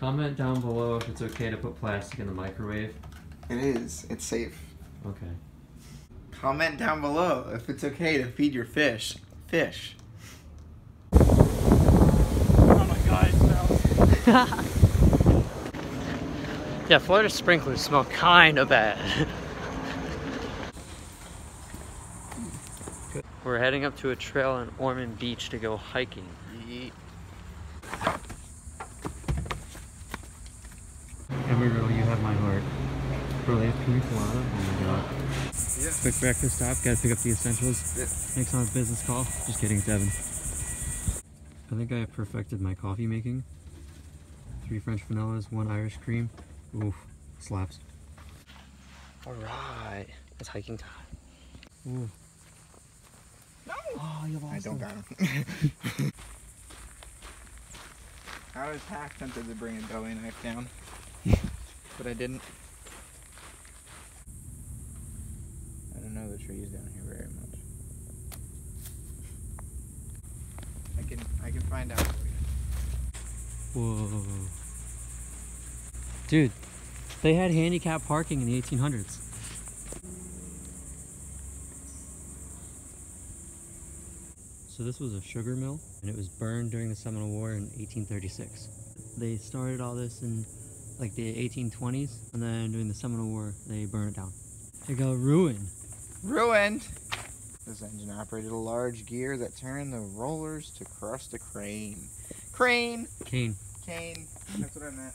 Comment down below if it's okay to put plastic in the microwave. It is. It's safe. Okay. Comment down below if it's okay to feed your fish. Fish. Oh my god, it smells. yeah, Florida sprinklers smell kind of bad. We're heading up to a trail on Ormond Beach to go hiking. Yeet. Amarillo, you have my heart. Bro, they have pina colada. Oh my god. Yeah. Quick breakfast stop. Gotta pick up the essentials. Yeah. Next on a business call. Just kidding, it's Evan. I think I have perfected my coffee making. Three French vanillas, one Irish cream. Oof, slaps. Alright, it's hiking time. Ooh. No. Oh, you lost I don't them. got him. I was half tempted to bring a Bowie knife down, but I didn't. I don't know the trees down here very much. I can I can find out for you. Whoa. Dude, they had handicap parking in the 1800s. So this was a sugar mill, and it was burned during the Seminole War in 1836. They started all this in like the 1820s, and then during the Seminole War, they burned it down. It got ruined. Ruined. This engine operated a large gear that turned the rollers to crush the crane. Crane. Kane. Cane. That's what I meant.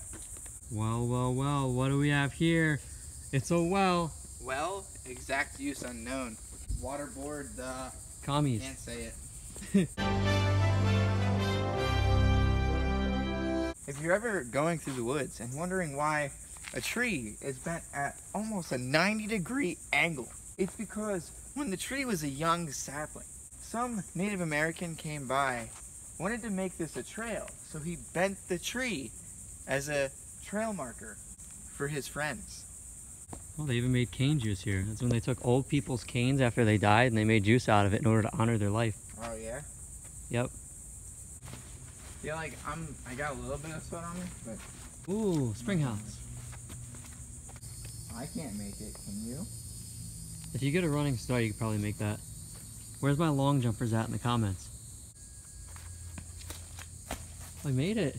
Well, well, well, what do we have here? It's a well. Well, exact use unknown. Waterboard. Uh, Commies. can't say it. if you're ever going through the woods and wondering why a tree is bent at almost a 90 degree angle, it's because when the tree was a young sapling, some Native American came by, wanted to make this a trail, so he bent the tree as a trail marker for his friends. Well, they even made cane juice here. That's when they took old people's canes after they died and they made juice out of it in order to honor their life. Oh yeah. Yep. Yeah, like I'm. I got a little bit of sweat on me, but Ooh, spring house. I can't make it. Can you? If you get a running start, you could probably make that. Where's my long jumpers at in the comments? I made it.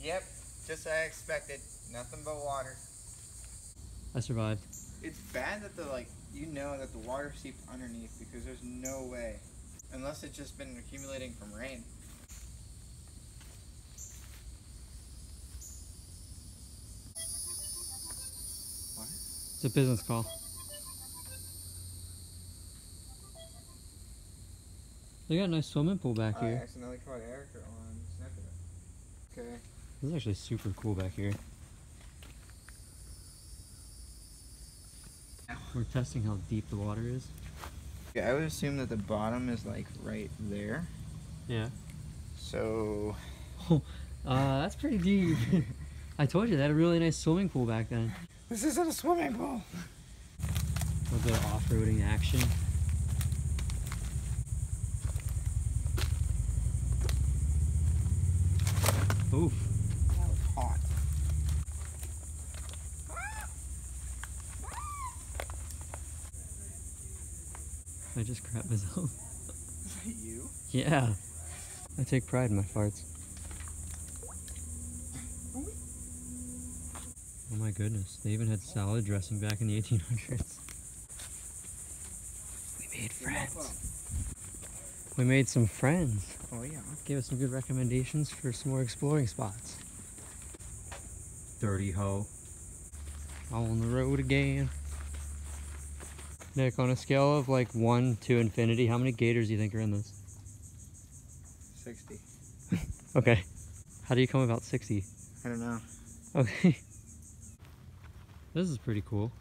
Yep. Just as I expected. Nothing but water. I survived. It's bad that the like you know that the water seeped underneath because there's no way, unless it's just been accumulating from rain. What? It's a business call. They got a nice swimming pool back I here. accidentally caught Erica on Snapchat. Okay. This is actually super cool back here. We're testing how deep the water is. Yeah, I would assume that the bottom is like right there. Yeah. So Uh, that's pretty deep. I told you they had a really nice swimming pool back then. this isn't a swimming pool. A little bit of off-roading action. Oof. That was hot. I just crap myself. Is that you? Yeah. I take pride in my farts. Oh my goodness. They even had salad dressing back in the 1800s. We made friends. We made some friends. Oh yeah. Gave us some good recommendations for some more exploring spots. Dirty hoe. On the road again. Nick, on a scale of like 1 to infinity, how many gators do you think are in this? Sixty. Okay. How do you come about 60? I don't know. Okay. This is pretty cool.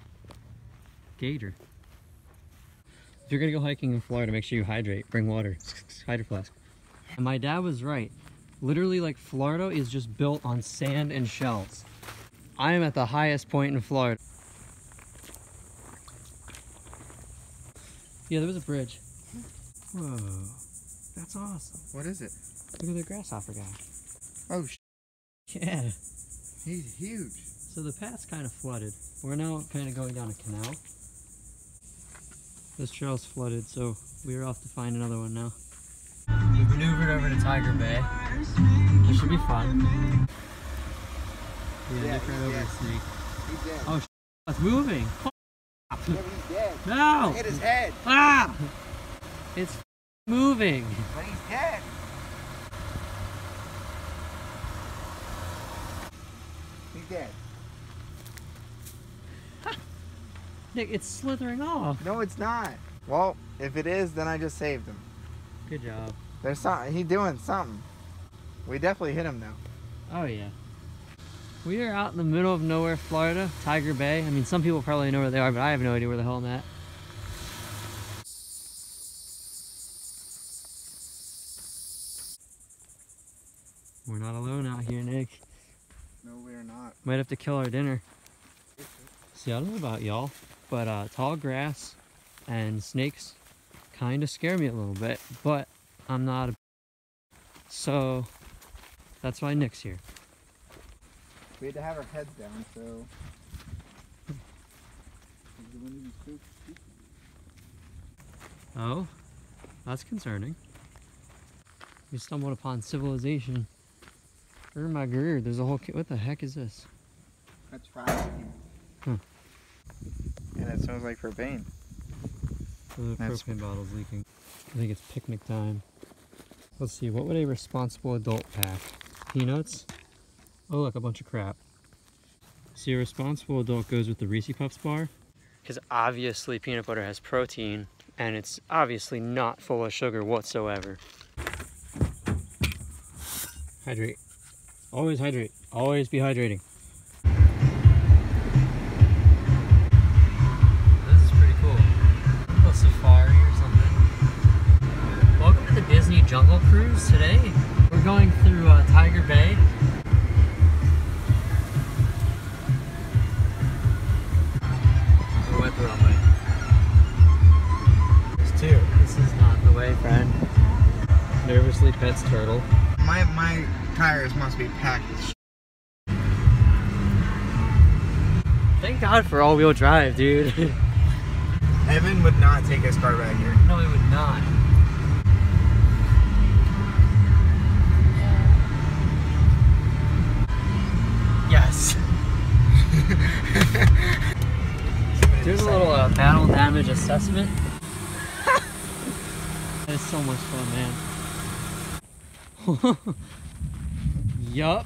Gator. If you're gonna go hiking in Florida, make sure you hydrate. Bring water. Hydro flask. And my dad was right. Literally, like, Florida is just built on sand and shells. I am at the highest point in Florida. Yeah, there was a bridge. Whoa. That's awesome. What is it? Look at the grasshopper guy. Oh, sh- Yeah. He's huge. So the path's kind of flooded. We're now kind of going down a canal. This trail's flooded, so we're off to find another one now. We maneuvered over to Tiger Bay. This should be fun. Yeah, Yeah, look right over yeah. the snake. He's dead. Oh, it's moving. Yeah, he's dead. No! Hit his head. Ah! It's moving. But he's dead. He's dead. Nick, it's slithering off. No, it's not. Well, if it is, then I just saved him. Good job. There's something. He doing something. We definitely hit him though. Oh yeah. We are out in the middle of nowhere, Florida, Tiger Bay. I mean, some people probably know where they are, but I have no idea where the hell I'm at. We're not alone out here, Nick. No, we're not. Might have to kill our dinner. See, I don't know about y'all, but uh, tall grass and snakes kind of scare me a little bit, but I'm not a. So that's why Nick's here. We had to have our heads down, so. Oh, that's concerning. We stumbled upon civilization. Oh my god, there's a whole kit. What the heck is this? That's right. Hmm. And it smells like propane. The That's- propane bottle's leaking. I think it's picnic time. Let's see, what would a responsible adult pack? Peanuts? Oh, look, a bunch of crap. See, a responsible adult goes with the Reese Puffs bar. Because obviously peanut butter has protein, and it's obviously not full of sugar whatsoever. Hydrate. Always hydrate. Always be hydrating. Jungle Cruise today. We're going through uh, Tiger Bay. We went the wrong way. There's two. This is not the way, friend. Nervously pets turtle. My my tires must be packed with Thank God for all-wheel drive, dude. Evan would not take his car back here. no, he would not. Yes. There's a little uh, battle damage assessment. that is so much fun, man. yup.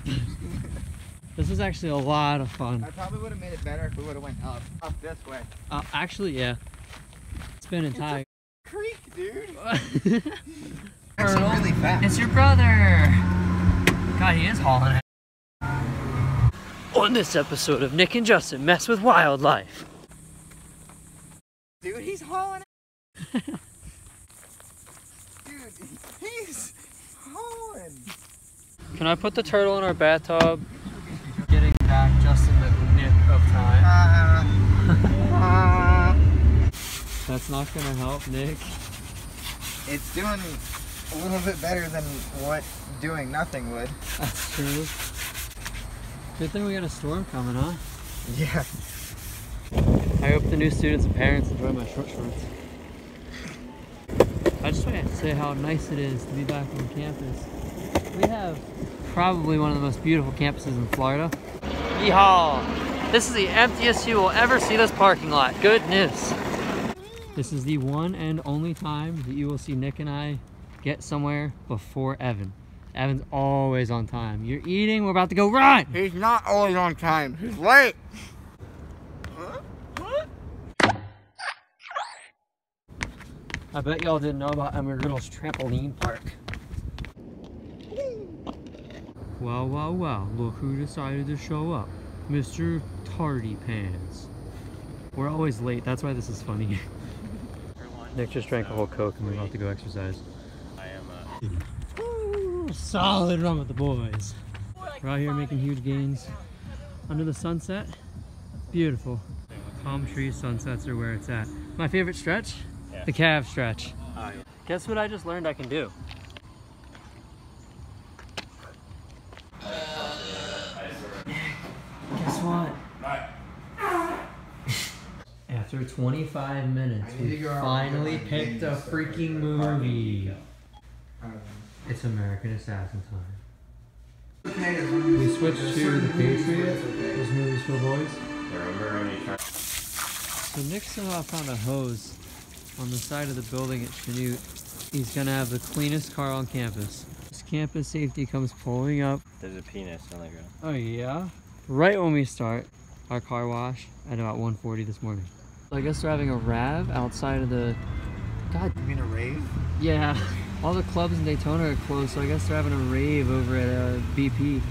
This is actually a lot of fun. I probably would have made it better if we would have went up. Up this way. Uh, actually, yeah. It's been It's a- tire. Creek, dude. it's It's really fast. It's your brother. God, he is hauling it. On this episode of Nick and Justin Mess with Wildlife. Dude, he's hauling it. Dude, he's hauling. Can I put the turtle in our bathtub? Getting back just in the nick of time. Uh, That's not gonna help, Nick. it's doing a little bit better than what doing nothing would. That's true. Good thing we got a storm coming, huh? Yeah. I hope the new students and parents enjoy my short shorts. I just want to say how nice it is to be back on campus. We have probably one of the most beautiful campuses in Florida. Yeehaw! This is the emptiest you will ever see this parking lot. Good news. This is the one and only time that you will see Nick and I get somewhere before Evan. Evan's always on time. You're eating, we're about to go run! He's not always on time. He's late. I bet y'all didn't know about Embry-Riddle's trampoline park. Wow, wow, wow. Look who decided to show up. Mr. Tardy Pants. We're always late. That's why this is funny. Nick just drank a whole Coke and we're about to go exercise. I am uh, Ooh, Solid run with the boys. We're out here making huge gains. Under the sunset, beautiful. Palm tree sunsets are where it's at. My favorite stretch? The calf stretch. Guess what I just learned I can do? Guess what? After 25 minutes, we finally picked a freaking movie. It's American Assassin time. okay, as long as- We switched there's to The movies where Patriot. it's. Those movies for boys. Remember when you tried So Nick somehow found a hose on the side of the building at Chanute. He's gonna have the cleanest car on campus. This campus safety comes pulling up. There's a penis on the ground. Oh yeah? Right when we start our car wash at about 1:40 this morning. So I guess they're having a rav outside of the. God, You mean a rave? yeah. All the clubs in Daytona are closed, so I guess they're having a rave over at uh, BP.